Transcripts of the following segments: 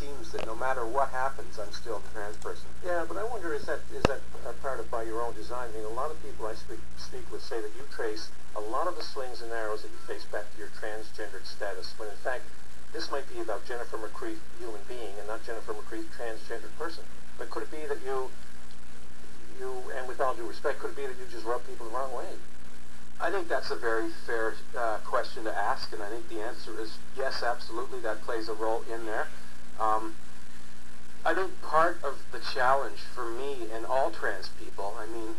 seems that no matter what happens, I'm still a trans person. Yeah, but I wonder is that is that a part of by your own design? I mean, a lot of people I speak speak with say that you trace a lot of the slings and arrows that you face back to your transgendered status, when in fact this might be about Jennifer McCreath, human being, and not Jennifer McCreath, transgendered person. But could it be that you you and with all due respect, could it be that you just rub people the wrong way? I think that's a very fair uh, question to ask, and I think the answer is yes, absolutely. That plays a role in there. Um, I think part of the challenge for me and all trans people, I mean,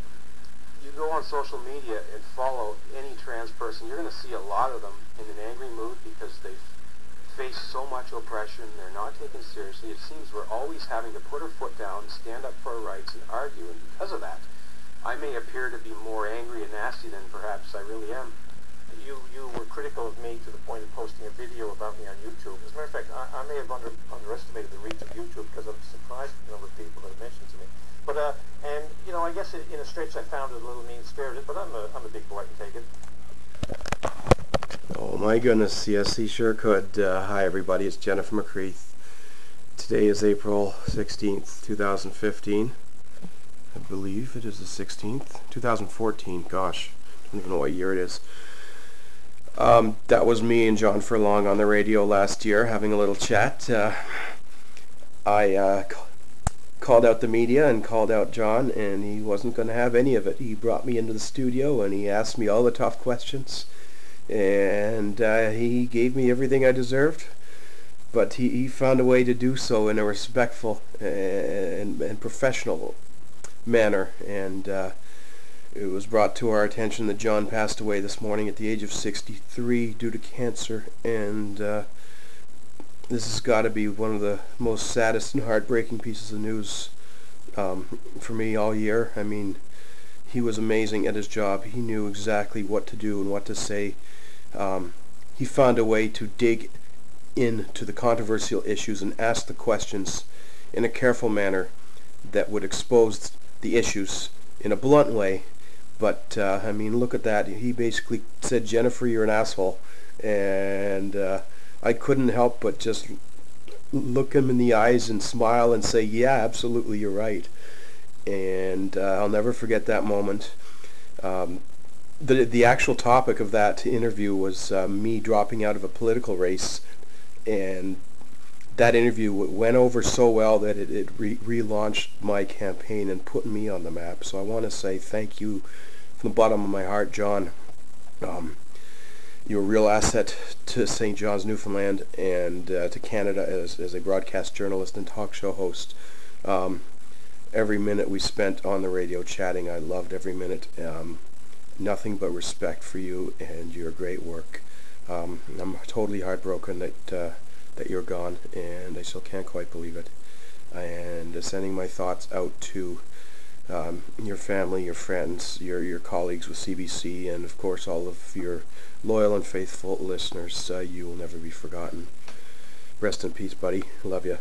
you go on social media and follow any trans person, you're going to see a lot of them in an angry mood because they've faced so much oppression, they're not taken seriously. It seems we're always having to put our foot down, stand up for our rights, and argue, and because of that, I may appear to be more angry and nasty than perhaps I really am you you were critical of me to the point of posting a video about me on YouTube. As a matter of fact, I, I may have under, underestimated the reach of YouTube because I'm surprised at the number of people that have mentioned to me. But uh, and you know, I guess in, in a stretch, I found it a little mean spirited. But I'm a I'm a big boy, I can take it. Oh my goodness, yes, he sure could. Uh, hi everybody, it's Jennifer McCreath. Today is April 16th, 2015. I believe it is the 16th, 2014. Gosh, I don't even know what year it is. Um, that was me and John Furlong on the radio last year having a little chat. Uh, I uh, called out the media and called out John, and he wasn't going to have any of it. He brought me into the studio and he asked me all the tough questions, and uh, he gave me everything I deserved. But he, he found a way to do so in a respectful and, and professional manner, and uh, it was brought to our attention that John passed away this morning at the age of 63 due to cancer, and uh, this has got to be one of the most saddest and heartbreaking pieces of news um, for me all year. I mean, he was amazing at his job. He knew exactly what to do and what to say. Um, he found a way to dig into the controversial issues and ask the questions in a careful manner that would expose the issues in a blunt way but uh, I mean, look at that. He basically said, "Jennifer, you're an asshole," and uh, I couldn't help but just look him in the eyes and smile and say, "Yeah, absolutely, you're right." And uh, I'll never forget that moment. Um, the the actual topic of that interview was uh, me dropping out of a political race, and that interview went over so well that it, it re- relaunched my campaign and put me on the map. So I want to say thank you from the bottom of my heart, John. Um, you're a real asset to St. John's, Newfoundland, and uh, to Canada as, as a broadcast journalist and talk show host. Um, every minute we spent on the radio chatting, I loved every minute. Um, nothing but respect for you and your great work. Um, I'm totally heartbroken that uh, that you're gone, and I still can't quite believe it. And uh, sending my thoughts out to um, your family, your friends, your your colleagues with CBC, and of course all of your loyal and faithful listeners. Uh, you will never be forgotten. Rest in peace, buddy. Love you.